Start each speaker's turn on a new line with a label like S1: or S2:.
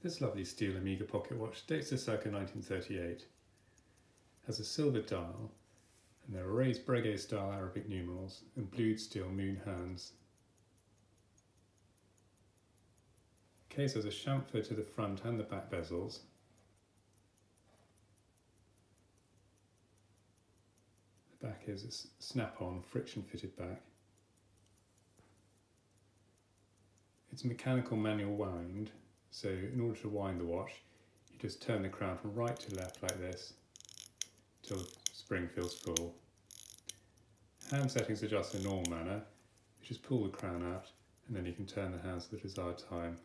S1: This lovely steel Omega pocket watch dates to circa 1938. Has a silver dial, and there are raised Breguet style Arabic numerals and blued steel moon hands. Case has a chamfer to the front and the back bezels. The back is a snap-on friction fitted back. It's mechanical manual wind so in order to wind the watch, you just turn the crown from right to left like this till the spring feels full. Hand settings adjust in normal manner. You just pull the crown out and then you can turn the hands to the desired time.